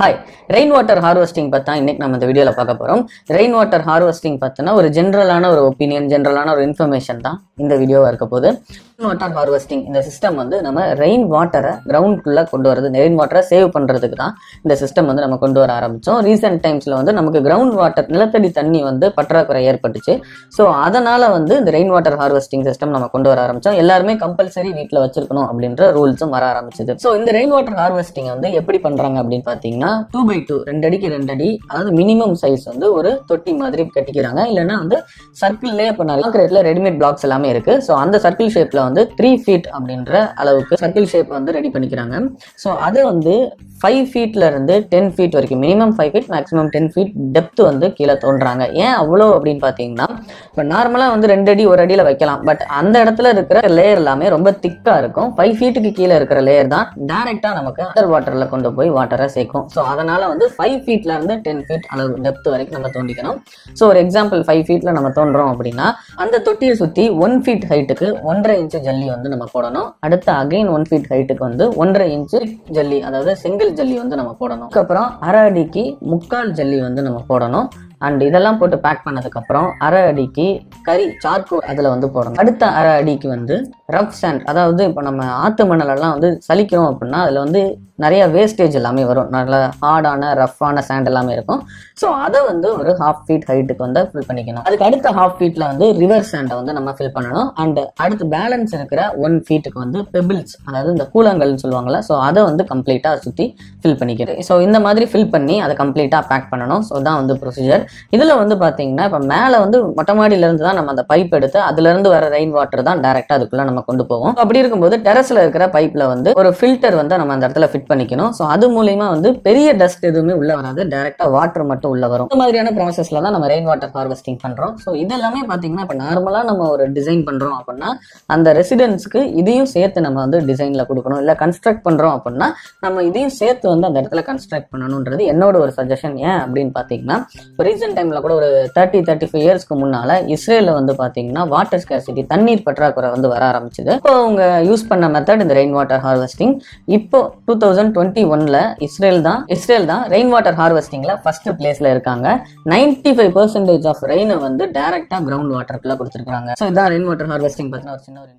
Hi rain water harvesting பார்த்தா இன்னைக்கு நம்ம இந்த வீடியோவில் பார்க்க போகிறோம் ரெயின் வாட்டர் ஹார்வெஸ்டிங் பார்த்தோன்னா ஒரு ஜென்ரலான ஒரு ஒப்பீனியன் ஜென்ரலான ஒரு இன்ஃபர்மேஷன் தான் இந்த வீடியோவாக இருக்க போகுது. ரெயின் வாட்டர் ஹார்வெஸ்டிங் இந்த சிஸ்டம் வந்து நம்ம ரெயின் வாட்டரை கிரவுண்ட்குள்ளே கொண்டு வரது ரெயின் வாட்டரை சேவ் பண்ணுறதுக்கு தான் இந்த சிஸ்டம் வந்து நம்ம கொண்டு வர ஆரம்பித்தோம் ரீசெண்ட் டைம்ஸில் வந்து நமக்கு கிரவுண்ட் வாட்டர் நிலத்தடி தண்ணி வந்து பற்றாக்குறை ஏற்பட்டுச்சு. ஸோ அதனால் வந்து இந்த ரெயின் வாட்டர் ஹார்வெஸ்டிங் சிஸ்டம் நம்ம கொண்டு வர ஆரம்பித்தோம் எல்லாருமே கம்பல்சரி வீட்டில் வச்சிருக்கணும் அப்படின்ற ரூல்ஸும் வர ஆரம்பிச்சது. ஸோ இந்த ரெயின் வாட்டர் ஹார்வெஸ்டிங் வந்து எப்படி பண்ணுறாங்க அப்படின்னு பார்த்தீங்கன்னா டூ பை டூ ரெண்டு அடிக்கு ரெண்டு அடி. அதாவது மினிமம் சைஸ் வந்து ஒரு தொட்டி மாதிரி கட்டிக்கிறாங்க. இல்லைன்னா வந்து சர்க்கிள்லேயே இப்போ நிறைய கிரேட்ல ரெடிமேட் பிளாக்ஸ் எல்லாமே இருக்கு. ஸோ அந்த சர்க்கிள் ஷேப்ல வந்து த்ரீ ஃபீட் அப்படின்ற அளவுக்கு சர்க்கிள் ஷேப் வந்து ரெடி பண்ணிக்கிறாங்க. ஸோ அதை வந்து ஃபைவ் ஃபீட்ல இருந்து டென் ஃபீட் வரைக்கும் minimum five feet maximum ten feet depth வந்து கீழே தோன்றாங்க. ஏன் அவ்வளோ அப்படின்னு பார்த்தீங்கன்னா இப்போ நார்மலாக வந்து ரெண்டு அடி ஒரு அடியில் வைக்கலாம். பட் அந்த இடத்துல இருக்கிற லேயர் எல்லாமே ரொம்ப திக்காக இருக்கும். ஃபைவ் ஃபீட்டுக்கு கீழே இருக்கிற லேயர் தான் டேரெக்டாக நமக்கு அண்டர் வாட்டரில் கொண்டு போய் வாட்டரை சேர்க்கும். ஸோ அதனால் வந்து ஃபைவ் ஃபீட்டில் இருந்து டென் ஃபீட் அளவு டெப்த் வரைக்கும் நம்ம தோண்டிக்கணும். ஸோ ஒரு எக்ஸாம்பிள் ஃபைவ் ஃபீட்டில் நம்ம தோன்றோம் அப்படின்னா அந்த தொட்டியை சுற்றி ஒன் ஃபீட் ஹைட்டுக்கு ஒன்றரை இன்ச்சு ஜல்லி வந்து நம்ம போடணும். அடுத்து அகைன் ஒன் ஃபீட் ஹைட்டுக்கு வந்து ஒன்றரை இன்ச்சு ஜல்லி அதாவது செங்கல் ஜல்லி வந்து நம்ம போடணும். அதுக்கப்புறம் அரை அடிக்கு முக்கால் ஜல்லி வந்து நம்ம போடணும். அண்ட் இதெல்லாம் போட்டு பேக் பண்ணதுக்கப்புறம் அரை அடிக்கு கறி சார்கோல் அதில் வந்து போடணும். அடுத்த அரை அடிக்கு வந்து ரஃப் சாண்ட் அதாவது இப்போ நம்ம ஆற்று மணலெல்லாம் வந்து சலிக்கிறோம் அப்படின்னா அதில் வந்து நிறைய வேஸ்டேஜ் எல்லாமே வரும். நல்ல ஹார்டான ரஃப்பான சாண்ட் எல்லாமே இருக்கும். ஸோ அதை வந்து ஒரு ஹாஃப் ஃபீட் ஹைட்டுக்கு வந்து ஃபில் பண்ணிக்கணும். அதுக்கு அடுத்த ஹாஃப் ஃபீட்டில் வந்து ரிவர் சாண்டை வந்து நம்ம ஃபில் பண்ணணும். அண்ட் அடுத்து பேலன்ஸ் இருக்கிற ஒன் ஃபீட்டுக்கு வந்து பெபிள்ஸ் அதாவது இந்த கூழங்கல்னு சொல்லுவாங்கல்ல ஸோ அதை வந்து கம்ப்ளீட்டாக சுற்றி ஃபில் பண்ணிக்கிறது ஸோ இந்த மாதிரி ஃபில் பண்ணி அதை கம்ப்ளீட்டாக பேக் பண்ணணும். ஸோ தான் வந்து ப்ரொசீஜர் இதில் வந்து பார்த்தீங்கன்னா இப்போ மேலே வந்து மொட்டை மாடியிலேருந்து தான் நம்ம அந்த பைப் எடுத்து அதுலேருந்து வர ரெயின் வாட்டர் தான் டேரெக்டாக அதுக்குள்ளே நம்ம கொண்டு போவோம். அப்படி இருக்கும்போது டெரஸில் இருக்கிற பைப்பில் வந்து ஒரு ஃபில்டர் வந்து நம்ம அந்த இடத்துல ஃபிட் பண்ணிக்கணும். ஸோ அது மூலியமா வந்து பெரிய டஸ்ட் எதுவுமே உள்ள வராது. டேரெக்டாக வாட்டர் மட்டும் உள்ள வரும். இந்த மாதிரியான ப்ராசஸில் தான் நம்ம ரெயின் வாட்டர் ஹார்வெஸ்டிங் பண்ணுறோம் ஸோ இது எல்லாமே பார்த்தீங்கன்னா இப்போ நார்மலாக நம்ம ஒரு டிசைன் பண்ணுறோம் அப்படின்னா அந்த ரெசிடென்ஸ்க்கு இதையும் சேர்த்து நம்ம வந்து டிசைனில் கொடுக்கணும். இல்லை கன்ஸ்ட்ரக்ட் பண்ணுறோம் அப்படின்னா நம்ம இதையும் சேர்த்து வந்து அந்த இடத்துல கன்ஸ்ட்ரக்ட் பண்ணணுன்றது என்னோட ஒரு சஜஷன் ஏன் அப்படின்னு பார்த்தீங்கன்னா ரீசெண்ட் டைமில் கூட ஒரு தேர்ட்டி தேர்ட்டி ஃபைவ் இயர்ஸ்க்கு முன்னால் இஸ்ரேலில் வந்து பார்த்தீங்கன்னா வாட்டர் ஸ்கேசிட்டி தண்ணீர் பற்றாக்குறை வந்து வர ஆரம்பிச்சது. இப்போ அவங்க யூஸ் பண்ண மெத்தட் இந்த ரெயின் வாட்டர் ஹார்வெஸ்டிங் இப்போ டூ தௌசண்ட் டுவெண்ட்டி ஒன்ல இஸ்ரேல் தான் இஸ்ரேல் தான் ரெயின் வாட்டர் ஹார்வெஸ்டிங்கில் ஃபர்ஸ்ட் பிளேஸில் இருக்காங்க. நைன்டி ஃபைவ் பர்சன்டேஜ் ஆஃப் ரெயினை வந்து டேரெக்டாக கிரவுண்ட் வாட்டருக்குள்ள கொடுத்துருக்காங்க ஸோ இதான் ரெயின் வாட்டர் ஹார்வெஸ்டிங் பார்த்தீங்கன்னா ஒரு சின்ன ஒரு.